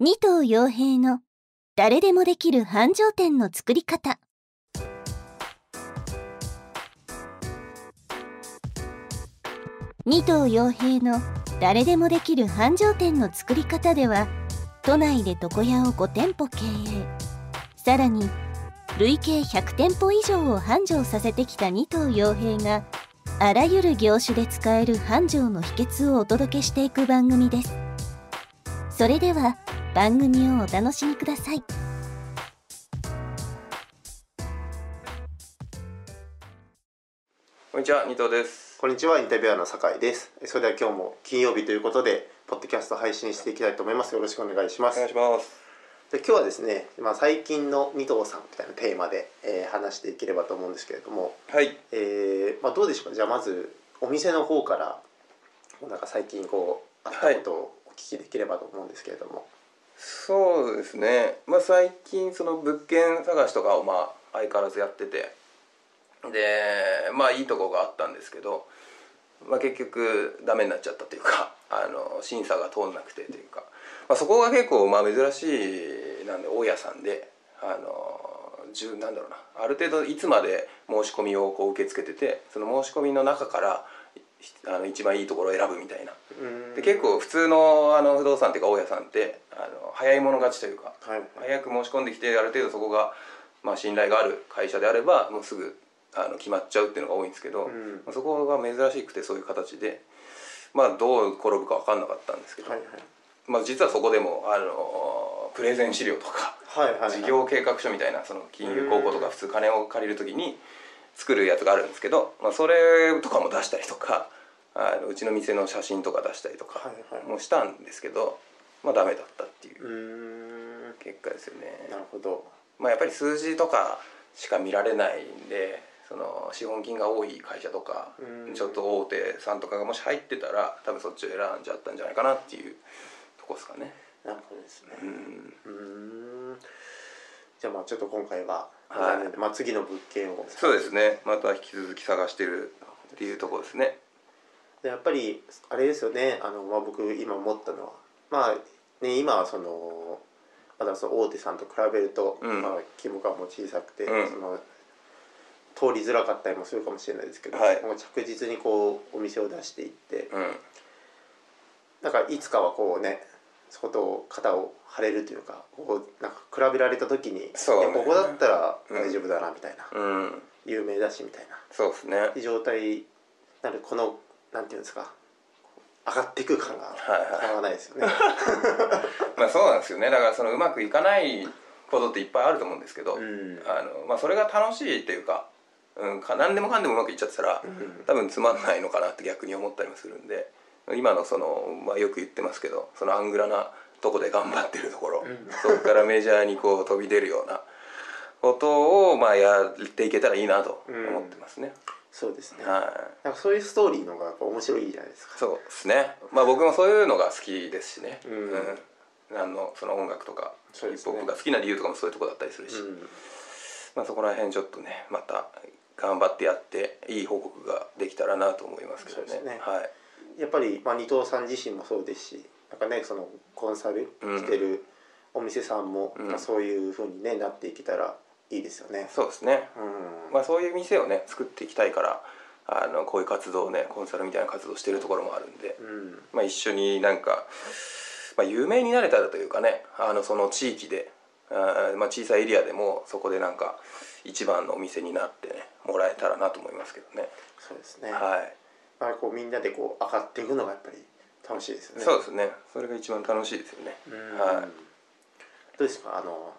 二頭傭兵の誰でもできる繁盛店の作り方。二頭傭兵の誰でもできる繁盛店の作り方では都内で床屋を5店舗経営。さらに累計100店舗以上を繁盛させてきた二頭傭兵があらゆる業種で使える繁盛の秘訣をお届けしていく番組です。それでは番組をお楽しみくださいこんにちは、二藤です。こんにちは、インタビュアーの酒井です。それでは今日も金曜日ということで、ポッドキャスト配信していきたいと思います。よろしくお願いします。お願いします。で今日はですね、まあ、最近の二藤さんみたいなテーマで、えー話していければと思うんですけれども、はい。えーまあ、どうでしょうか？じゃあまずお店の方からなんか最近こうあったことをお聞きできればと思うんですけれども、そうですね。まあ最近その物件探しとかをまあ相変わらずやってて、で、まあいいとこがあったんですけど、まあ結局ダメになっちゃったというか、あの審査が通んなくてというか、まあそこが結構まあ珍しいなんで大家さんで、あの十なんだろうな、ある程度いつまで申し込みをこう受け付けてて、その申し込みの中からあの一番いいところを選ぶみたいな。うん。で結構普通のあの不動産っていうか大家さんってあの早い者勝ちというかはい。早く申し込んできてある程度そこが、まあ、信頼がある会社であればもうすぐあの決まっちゃうっていうのが多いんですけど、そこが珍しくてそういう形で、まあ、どう転ぶか分かんなかったんですけど、はいはい。まあ、実はそこでもあのプレゼン資料とかはいはいはい。事業計画書みたいなその金融公庫とか普通金を借りる時に作るやつがあるんですけど、まあ、それとかも出したりとかあのうちの店の写真とか出したりとかはいはい。もしたんですけど、まあダメだったっていう結果ですよね。なるほど。まあ、やっぱり数字とかしか見られないんでその資本金が多い会社とかうん。ちょっと大手さんとかがもし入ってたら多分そっちを選んじゃったんじゃないかなっていうとこですかね。なるほどですね。うん。じゃあまあちょっと今回は、はい。残念でまあ、次の物件を。そうですね。また引き続き探してるっていうところですね。でやっぱりあれですよね。あの、まあ、僕今思ったのは。まあね今はそのまだその大手さんと比べると、うん。まあ、規模がもう小さくて、うん。その通りづらかったりもするかもしれないですけど、はい。もう着実にこうお店を出していってうん。なんかいつかはこうねそこと肩を張れるというかこうなんか比べられた時に、そうね。ここだったら大丈夫だなみたいな、うん。有名だしみたいな。そうですね。はい状態なるこのなんていうんですか上がっていく感がはい変わらないですよね。まあそうなんですよね。だからそのうまくいかないことっていっぱいあると思うんですけど、うん。あのまあ、それが楽しいっていうか,、うん、か何でもかんでもうまくいっちゃってたら、ん多分つまんないのかなって逆に思ったりもするんで今のその、まあ、よく言ってますけどそのアングラなとこで頑張ってるところ、ん。そこからメジャーにこう飛び出るようなことをまあやっていけたらいいなと思ってますね。そうですね。はい。なんかそういうストーリーのがやっぱ面白いじゃないですか。そうですね。まあ僕もそういうのが好きですしね、うん。あのその音楽とかヒップホップが好きな理由とかもそういうとこだったりするし、うん。まあ、そこら辺ちょっとねまた頑張ってやっていい報告ができたらなと思いますけどね。ね。はい。やっぱり、まあ、二藤さん自身もそうですしなんかねそのコンサルしてるお店さんも、うん。まあ、そういうふうに、ね、なっていけたらいいですよね。そうですね、うん。まあ、そういう店をね作っていきたいからあのこういう活動をねコンサルみたいな活動してるところもあるんで、うん。まあ、一緒になんか、まあ、有名になれたらというかねあのその地域であーまあ、小さいエリアでもそこでなんか一番のお店になってねもらえたらなと思いますけどね、そうですね。はい。まあ、こうみんなでこう上がっていくのがやっぱり楽しいですよね。そうですね。それが一番楽しいですよね、うん。はい。どうですか？あの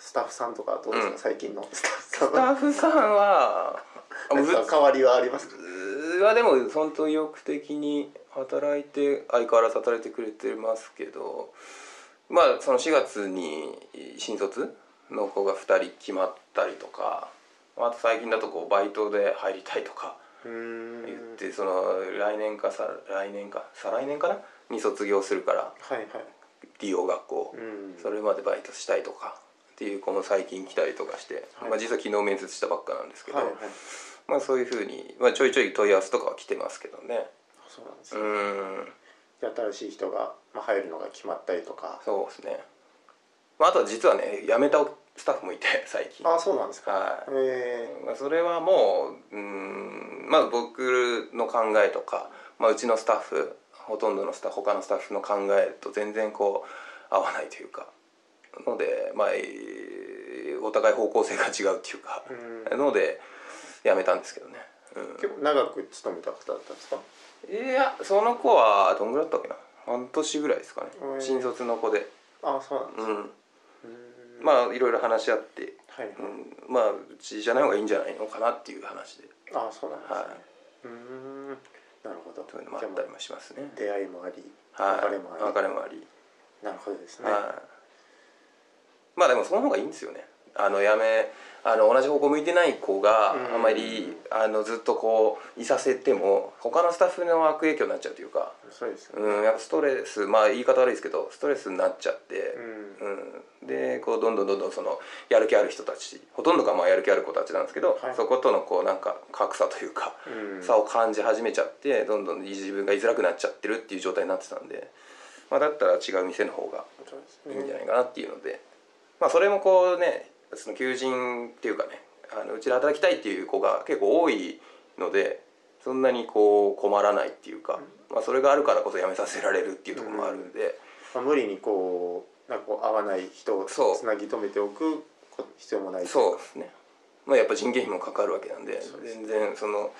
スタッフさんとかどうですか、うん。最近のスタッフさんスタッフさんはあなんか変わりはありますか？普通はでも本当意欲的に働いて相変わらず働いてくれてますけどまあその4月に新卒の子が2人決まったりとかあと最近だとこうバイトで入りたいとかうーん。言ってその来年かさ来年か再来年かな？に卒業するからはいはい。利用学校。うん。それまでバイトしたいとかっていう子も最近来たりとかして、はい。まあ、実は昨日面接したばっかなんですけど、はいはい。まあそういうふうに、まあ、ちょいちょい問い合わせとかは来てますけどね。そうなんですうよ、ん新しい人が、まあ、入るのが決まったりとか。そうですね、まあ、あとは実はね辞めたスタッフもいて 最近。あそうなんですか。はい。え。まあそれはもううんまあ僕の考えとか、まあ、うちのスタッフほとんどのスタッフ他のスタッフの考えと全然こう合わないというかのでまあえーお互い方向性が違うっていうかー、うん。ので辞めたんですけどね、結構長く勤めた方だったんですか？うん、いやその子はどんぐらいだったっけな？半年ぐらいですかね。へー。新卒の子で。あそうなんですか、うん。うん。まあいろいろ話し合って、はい。はい、うん、まあうちじゃない方がいいんじゃないのかなっていう話で。あそうなんですね、はうーん。なるほど。そういうのもあったりもしますね。出会いもありはい。別れもあり。別れもあり。なるほどですね、はいまあでもその方がいいんですよね。あのやめあの同じ方向向いてない子がうん。あんまりあのずっとこういさせても他のスタッフの悪影響になっちゃうというか、そうですよね、うん、やっぱストレスまあ言い方悪いですけどストレスになっちゃって、うん。うん、でこうどんどんどんどんそのやる気ある人たちほとんどがまあやる気ある子たちなんですけど、はい。そことのこうなんか格差というか、うん。差を感じ始めちゃってどんどん自分が居づらくなっちゃってるっていう状態になってたんで、まあ、だったら違う店の方がいいんじゃないかなっていうので、まあそれもこうねその求人っていうかねあのうちで働きたいっていう子が結構多いのでそんなにこう困らないっていうか、まあ、それがあるからこそ辞めさせられるっていうところもあるんで、まあ、無理にこうなんかこう合わない人をつなぎ止めておくこ必要もない。そうですね、まあ、やっぱ人件費もかかるわけなんで全然その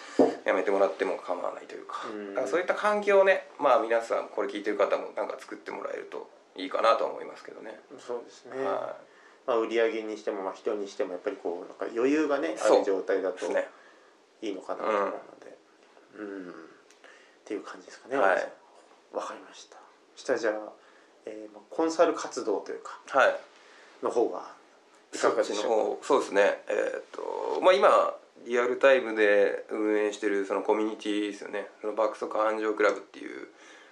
辞めてもらっても構わないというか,、からそういった環境をねまあ皆さんこれ聞いてる方もなんか作ってもらえるといいかなとは思いますけどね。そうですね、はまあ、売り上げにしても、まあ、人にしてもやっぱりこうなんか余裕がねある状態だとい。いいのかなと思うので。うん、っていう感じですかね。はい。皆さんわかりました。そしたらじゃあ、えーまあ、コンサル活動というかはい。の方はいかがでしょうそうですね。えーっとまあ今リアルタイムで運営してるそのコミュニティですよね。その爆速繁盛クラブっていう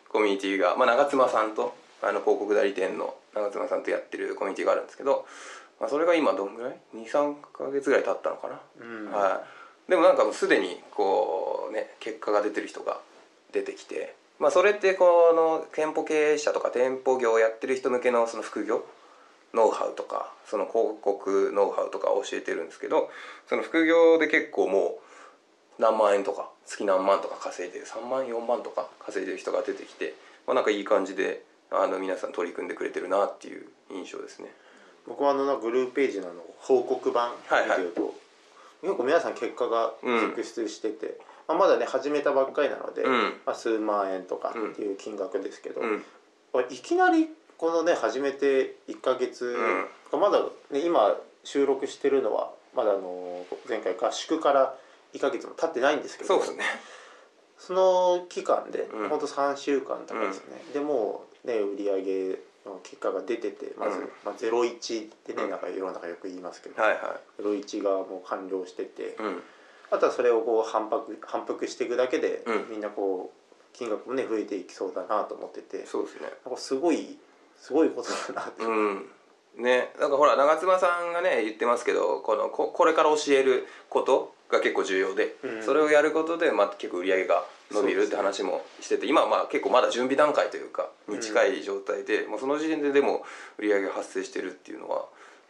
コミュニティが、まあ、長妻さんとあの広告代理店の長妻さんとやってるコミュニティがあるんですけど、まあ、それが今どんぐらい？23か月ぐらい経ったのかな、うん。はい、でもなんかもうすでにこうね結果が出てる人が出てきて、まあ、それってこの店舗経営者とか店舗業をやってる人向けのその副業ノウハウとかその広告ノウハウとかを教えてるんですけどその副業で結構もう何万円とか月何万とか稼いでる3万4万とか稼いでる人が出てきて、まあ、なんかいい感じであの皆さん取り組んでくれてるなっていう印象ですね。僕はあのなグループページの報告版はいはい。見てると、結構皆さん結果が続出してて、まあ、まだね始めたばっかりなので、うん。まあ、数万円とかっていう金額ですけど、うん。いきなりこのね始めて1ヶ月、まだ、ね、今収録してるのはまだあの前回合宿から1ヶ月も経ってないんですけどそうですね。その期間で、うん。ほんと3週間とかですね、でもうね売り上げの結果が出ててまず、うん。まあ、01ってね、うん。なんか世の中よく言いますけど、はいは01がもう完了してて、いうん。あとはそれをこう反復反復していくだけで、うん。みんなこう金額もね増えていきそうだなと思ってて。そうですね。なんかすごいすごいことだなって、うん。ね。なんかほら長妻さんがね言ってますけどこのここれから教えることが結構重要で、うん。それをやることで、まあ、結構売り上げが伸びるって話もしてて、今はまあ結構まだ準備段階というかに近い状態で、もうその時点ででも売り上げが発生してるっていうのは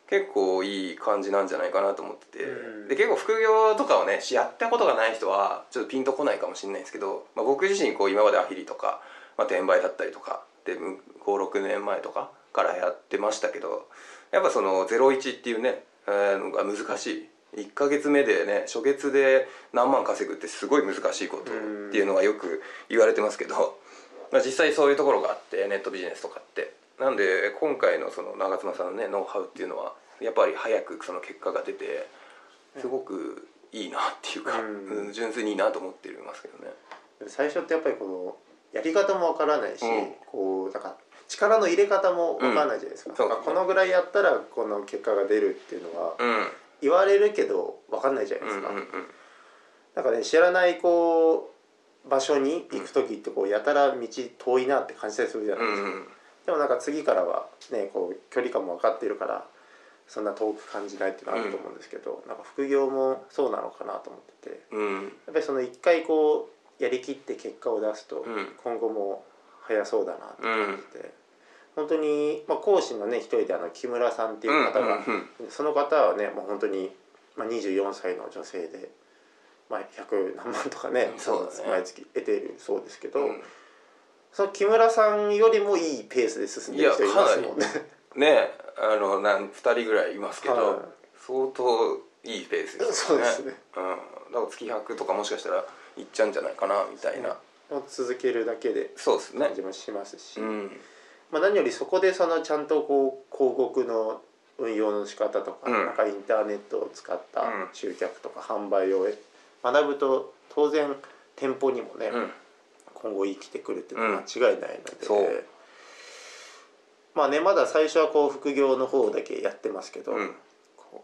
結構いい感じなんじゃないかなと思ってて、うん。で結構副業とかをねやったことがない人はちょっとピンとこないかもしれないですけど、まあ、僕自身こう今までアフィリとか、まあ、転売だったりとかで56年前とかからやってましたけどやっぱその01っていうね、えーのが難しい1ヶ月目でね初月で何万稼ぐってすごい難しいことっていうのがよく言われてますけど、まあ、実際そういうところがあってネットビジネスとかって。なんで今回のその長妻さんのねノウハウっていうのはやっぱり早くその結果が出てすごくいいなっていうか、うん。うん純粋にいいなと思ってますけどね。最初ってやっぱりこのやり方もわからないし、うん。こうなんか力の入れ方もわからないじゃないですか,、うん。すね。このぐらいやったらこの結果が出るっていうのはうん言われるけどわかんないじゃないですか、うんうんうん。なんかね知らないこう場所に行く時ってこうやたら道遠いなって感じたりするじゃないですか、うんうん。でもなんか次からはねこう距離感も分かっているからそんな遠く感じないっていうのはあると思うんですけど、なんか副業もそうなのかなと思っててうん。やっぱりその一回こうやりきって結果を出すと、うん。今後も早そうだなってて、本当に、まあ、講師のね一人であの木村さんっていう方が、その方はねもう本当に、まあ、24歳の女性で、まあ、100何万とかねそうだね。毎月得ているそうですけど、うん。その木村さんよりもいいペースで進んでる人いますもんね。ねあのなん2人ぐらいいますけど、はい。相当いいペースですよね。そうですね。うん、だから月100とかもしかしたらいっちゃうんじゃないかなみたいな、続けるだけでそうですね。感じもしますし、うんまあ、何よりそこでそのちゃんとこう広告の運用の仕方とか,、うん。なんかインターネットを使ったうん。集客とか販売を学ぶと当然店舗にもね、うん。今後生きてくるっていうのは間違いないので、まあねまだ最初はこう副業の方だけやってますけど、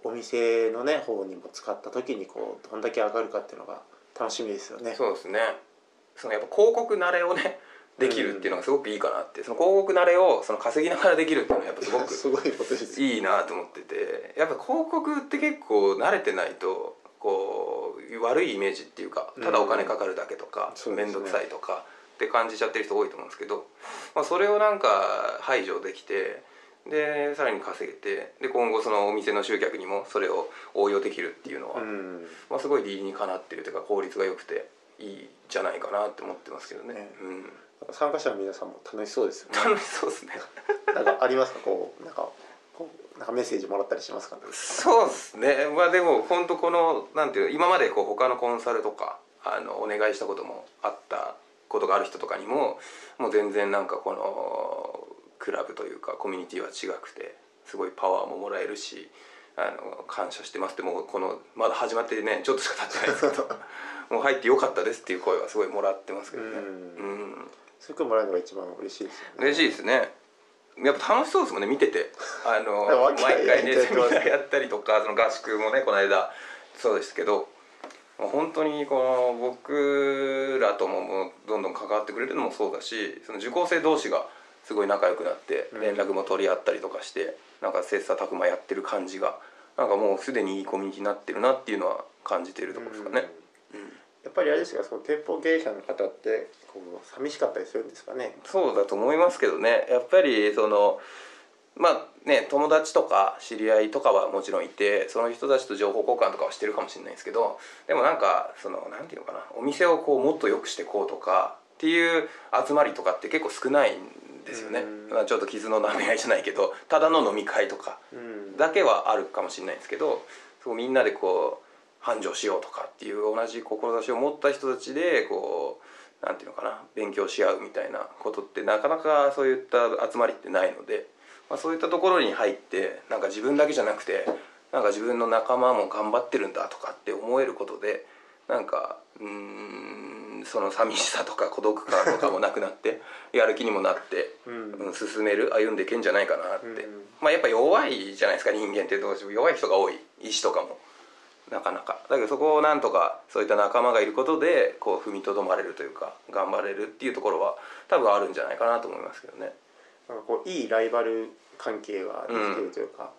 お店のね方にも使った時にこうどんだけ上がるかっていうのが楽しみですよね。そうですね。そのやっぱ広告慣れをねできるっていうのがすごくいいかなって、その広告慣れをその稼ぎながらできるっていうのはやっぱすごく すごいことですよいいなと思ってて。やっぱ広告って結構慣れてないとこう悪いイメージっていうかただお金かかるだけとか面倒、くさいとかって感じちゃってる人多いと思うんですけど、まあ、それをなんか排除できてでさらに稼げてで今後そのお店の集客にもそれを応用できるっていうのは、うん。まあ、すごい理にかなってるというか効率が良くていいんじゃないかなって思ってますけどね。ね。うん、参加者の皆さんも楽しそうですよね。楽しそうですね。なんかありますか？こうなんかこうなんかメッセージもらったりしますか、ね、そうですねまあでも本当このなんていうの今までこう他のコンサルとかあのお願いしたこともあったことがある人とかにももう全然なんかこのクラブというかコミュニティは違くてすごいパワーももらえるしあの感謝してますってもうこのまだ始まってねちょっとしか経ってないですけど もう入ってよかったですっていう声はすごいもらってますけどね。うんうんそういう声もらえるのが一番嬉しいですよね。嬉しいですね。やっぱ楽しそうですもんね見てて。あの毎回ねセミナーやったりとかその合宿もねこの間そうですけど本当にこの僕らとももうどんどん関わってくれるのもそうだしその受講生同士がすごい仲良くなってうん。連絡も取り合ったりとかして、なんか切磋琢磨やってる感じがなんかもうすでにいいコミュニティになってるなっていうのは感じているところですかね。やっぱりあれですかその店舗経営者の方ってこう寂しかったりするんですかね？そうだと思いますけどね。やっぱりそのまあね友達とか知り合いとかはもちろんいてその人たちと情報交換とかはしてるかもしれないですけどでもなんかそのなんていうのかなお店をこうもっと良くしていこうとかっていう集まりとかって結構少ないんですよね。うん。まあちょっと傷の舐め合いじゃないけどただの飲み会とかうん。だけはあるかもしれないですけどそうみんなでこう繁盛しようとかっていう同じ志を持った人たちでこうなんていうのかな勉強し合うみたいなことってなかなかそういった集まりってないので、まあ、そういったところに入ってなんか自分だけじゃなくてなんか自分の仲間も頑張ってるんだとかって思えることでなんかうーんその寂しさとか孤独感とかもなくなって やる気にもなって、うん。うん進める歩んでいけんじゃないかなって、うんまあやっぱ弱いじゃないですか人間ってどうしても。弱い人が多い。意志とかもなかなか。だけどそこをなんとかそういった仲間がいることでこう踏みとどまれるというか頑張れるっていうところは多分あるんじゃないかなと思いますけどね。なんかこういいライバル関係ができてるというか、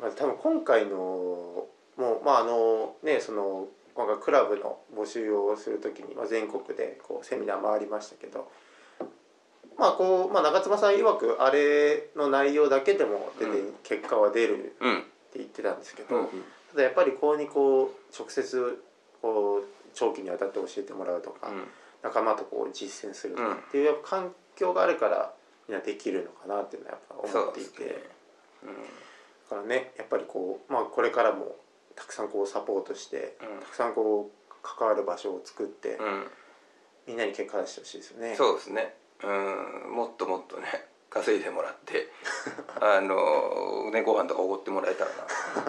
まあ多分今回のもうまああのねその今回クラブの募集をするときに、まあ、全国でこうセミナー回りましたけど。まあこうまあ、長妻さん曰くあれの内容だけでも出てうん。結果は出るってうん言ってたんですけど、うんただやっぱりこうにこう直接こう長期にわたって教えてもらうとか、仲間とこう実践するとかっていう環境があるからみんなできるのかなっていうのはやっぱ思っていて、そうですね。だからねやっぱりこう、まあ、これからもたくさんこうサポートして、うん。たくさんこう関わる場所を作って、うん。みんなに結果出してほしいですよね。そうですね。うん。もっともっとね稼いでもらって あのねご飯とかおごってもらえたらな。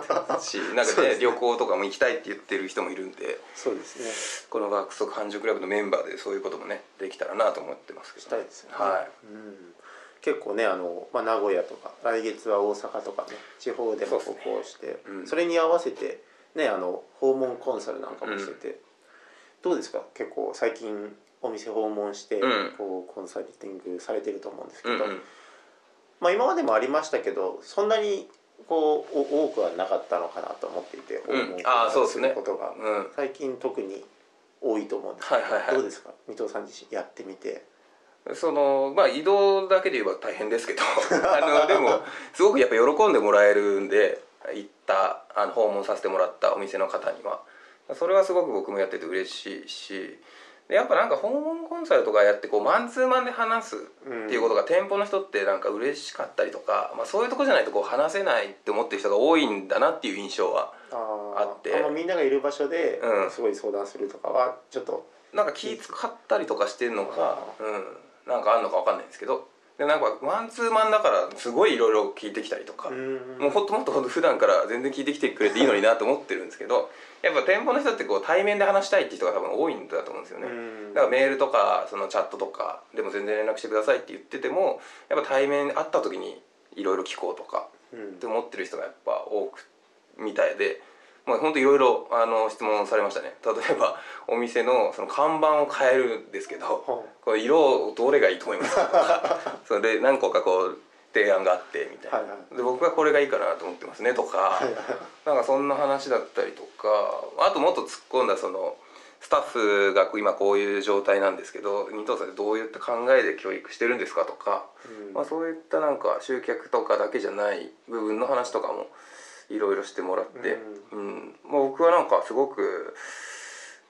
と思ってますしなんかねね。旅行とかも行きたいって言ってる人もいるんで。そうですね。この学則繁盛クラブのメンバーでそういうこともねできたらなと思ってますけど、したいですよね。はうん。結構ねあの、まあ、名古屋とか来月は大阪とかね地方でもこうしてそ,、うん。れに合わせてねあの訪問コンサルなんかもしてて、どうですか？結構最近お店訪問して、うん。こうコンサルティングされてると思うんですけど、うんうんまあ、今までもありましたけどそんなにこうお多くはなかったのかなと思っていて訪問あーそうですね。ることが、うん。最近特に多いと思うんです。けど、はいはいはい。どうですか？水戸さん自身やってみて。そのまあ移動だけで言えば大変ですけど あのでもすごくやっぱ喜んでもらえるんで行ったあの訪問させてもらったお店の方には。それはすごく僕もやってて嬉しいしでやっぱなんか訪問コンサルとかやってこうマンツーマンで話すっていうことが店舗の人ってなんか嬉しかったりとか、まあ、そういうとこじゃないとこう話せないって思ってる人が多いんだなっていう印象はああって。あみんながいる場所でうん。すごい相談するとかはちょっと、なんか気使ったりとかしてるのか、うん、なんかあんのかわかんないんですけどでなんかマンツーマンだからすごいいろいろ聞いてきたりとか、うんもうほん。ともっとほんと普段から全然聞いてきてくれていいのになと思ってるんですけどやっぱ店舗の人ってこう対面で話したいって人が多分多いんだと思うんですよね、うんだからメールとかそのチャットとかでも全然連絡してくださいって言っててもやっぱ対面会った時にいろいろ聞こうとかうん。って思ってる人がやっぱ多くみたいで、まあ、ほんといろいろあの質問されましたね。例えばお店のその看板を変えるんですけどはこれ色どれがいいと思います？かとかそれで何個かこう提案があってみたいな、はいはい。で僕はこれがいいかなと思ってますねとか。なんかそんな話だったりとかあともっと突っ込んだそのスタッフが今こういう状態なんですけど二藤さんどういった考えで教育してるんですかとか、うん。まあ、そういったなんか集客とかだけじゃない部分の話とかもいろいろしてもらって、うん。まあ、僕はなんかすごく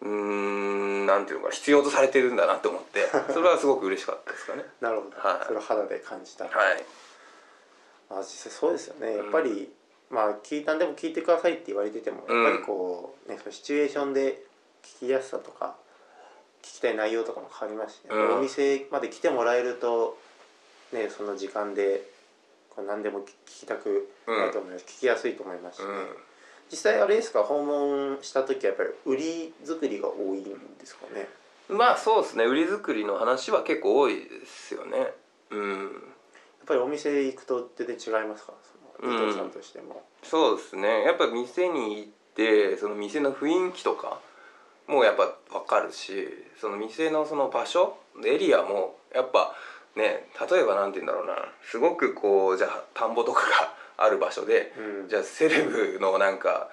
うーんなんていうのかな必要とされてるんだなって思って それはすごく嬉しかったですかね。なるほど、はい。それを肌で感じた、はい、まあ、実際そうですよね。やっぱり、まあ聞いたんでも聞いてくださいって言われててもうんやっぱりこう、ね、そのシチュエーションで聞きやすさとか聞きたい内容とかも変わりますし、ねうん。お店まで来てもらえると、ね、その時間で何でも聞きたくなると思います、聞きやすいと思いますし、ね。うん。実際あれですか訪問した時はやっぱり売り作りが多いんですかね？まあそうですね。売り作りの話は結構多いですよね。うん。やっぱりお店行くと全然違いますか？伊藤さんとしても、そうですね。やっぱ店に行ってその店の雰囲気とかもやっぱ分かるしその店のその場所エリアもやっぱね例えばなんて言うんだろうな。すごくこうじゃあ田んぼとかがある場所で、うん。じゃあセレブのなんか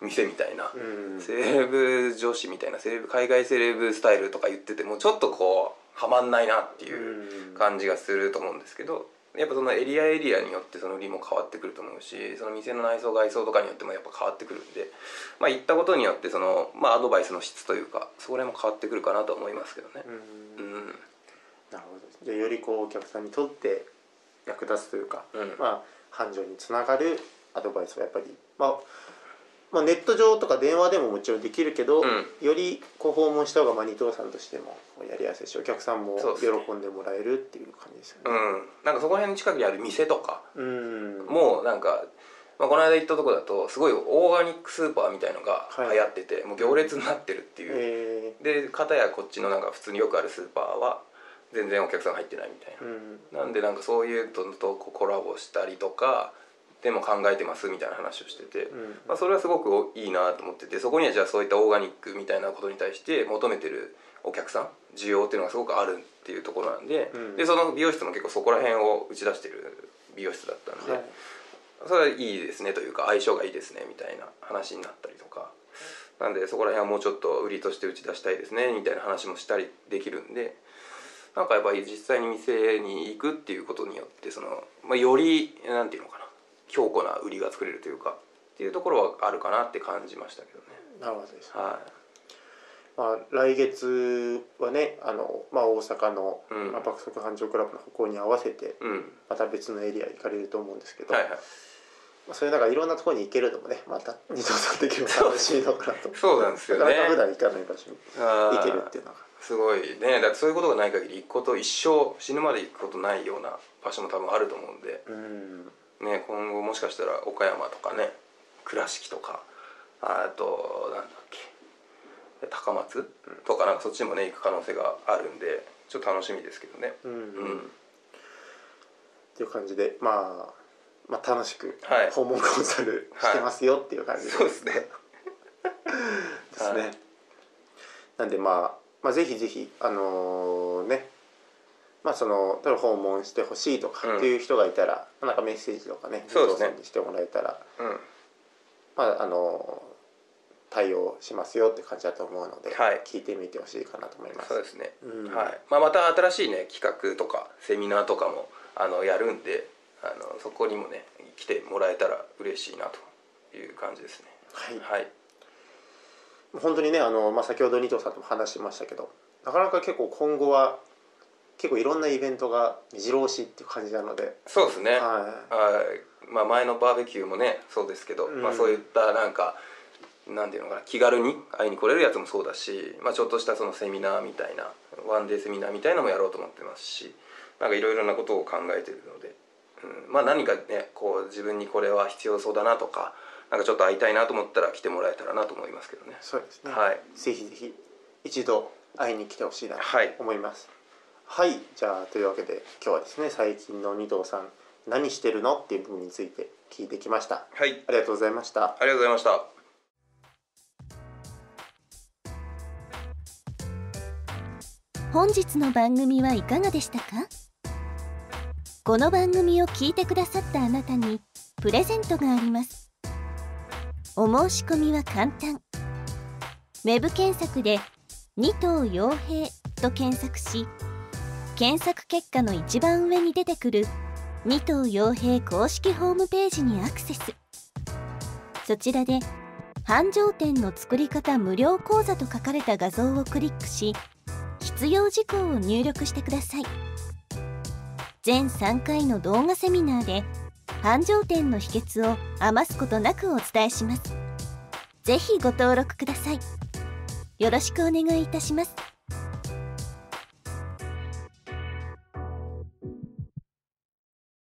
店みたいな、うん。セレブ女子みたいなセレブ海外セレブスタイルとか言っててもちょっとこうはまんないなっていううん。感じがすると思うんですけどやっぱそのエリアエリアによってその売りも変わってくると思うしその店の内装外装とかによってもやっぱ変わってくるんでまあ行ったことによってそのまあアドバイスの質というかそれも変わってくるかなと思いますけどね。うん。うんなるほどじゃあよりこうお客さんにとって役立つというか、うん。まあ繁盛につながるアドバイスはやっぱり、まあ、まあネット上とか電話でももちろんできるけど、うん。よりこう訪問した方がまあ二藤さんとしてもやりやすいしお客さんも喜んでもらえるっていう感じですよね。うん。なんかそこら辺の近くにある店とかうん。もうなんか、まあ、この間行ったとこだとすごいオーガニックスーパーみたいのが流行ってて、もう行列になってるっていう、えで片やこっちのなんか普通によくあるスーパーは全然お客さん入ってないみたいーうん。な、なんでなんかそういうのとコラボしたりとかでも考えてますみたいな話をしてて、うん。まあ、それはすごくいいなと思っててそこにはじゃあそういったオーガニックみたいなことに対して求めてるお客さん需要っていうのがすごくあるっていうところなんで,、うん。でその美容室も結構そこら辺を打ち出してる美容室だったんで、はい。それはいいですねというか相性がいいですねみたいな話になったりとか。なんでそこら辺はもうちょっと売りとして打ち出したいですねみたいな話もしたりできるんでなんかやっぱり実際に店に行くっていうことによってその、まあ、よりなんていうのかな強固な売りが作れるというかっていうところはあるかなって感じましたけどね。なるほどです、はまあ、来月はねあの、まあ、大阪の、うん。まあ、爆速繁盛クラブの歩行に合わせてい、うん。また別のエリア行かれると思うんですけど、はいはい、まあ、そういうなんかいろんなところに行けるのもねまた二度さん的にも楽しいのかなと。そうなんですよなかなか普ね。段行かない場所に行けるっていうのがすごいね。だそういうことがない限り行くこと一生死ぬまで行くことないような場所も多分あると思うんで、うん。ね、今後もしかしたら岡山とかね倉敷とかあとなんだっけ。高松とかなんかそっちにもね行く可能性があるんでちょっと楽しみですけどね。うん、うん。っていう感じで、まあ、まあ楽しくはい。訪問コンサルしてますよっていう感じで。そうですね。ですね、はい。なんでまあ、まあぜひぜひあのねまあその例えば訪問してほしいとかっていう人がいたら、なんかメッセージとかね伊藤さんにしてもらえたらうん。まああの対応しますよって感じだと思うので、はい。聞いてみてほしいかなと思います。そうですね、うん。はい。まあ、また新しいね企画とかセミナーとかもあのやるんであのそこにもね来てもらえたら嬉しいなという感じですね。はい。はい。本当にねあの、まあ、先ほど二藤さんとも話しましたけどなかなか結構今後は結構いろんなイベントが目白押しっていう感じなので、そうですね、ははいまあ、前のバーベキューもねそうですけど、うん。まあ、そういったなんかなんていうのかな気軽に会いに来れるやつもそうだし、まあ、ちょっとしたそのセミナーみたいなワンデーセミナーみたいなのもやろうと思ってますしなんかいろいろなことを考えてるので、うん、まあ何かねこう自分にこれは必要そうだなとかなんかちょっと会いたいなと思ったら来てもらえたらなと思いますけどね。い、そうですね、はい。ぜひぜひ一度会いに来てほしいなとはい。思います。はい、じゃあというわけで今日はですね最近の二藤さん何してるのっていう部分について聞いてきました。はい。ありがとうございました。ありがとうございました。本日の番組はいかがでしたか？この番組を聞いてくださったあなたにプレゼントがあります。お申し込みは簡単。ウェブ検索で「二頭傭兵」と検索し検索結果の一番上に出てくる二頭傭兵公式ホームページにアクセス。そちらで「繁盛店の作り方無料講座」と書かれた画像をクリックし必要事項を入力してください。全3回の動画セミナーで繁盛店の秘訣を余すことなくお伝えします。ぜひご登録ください。よろしくお願いいたします。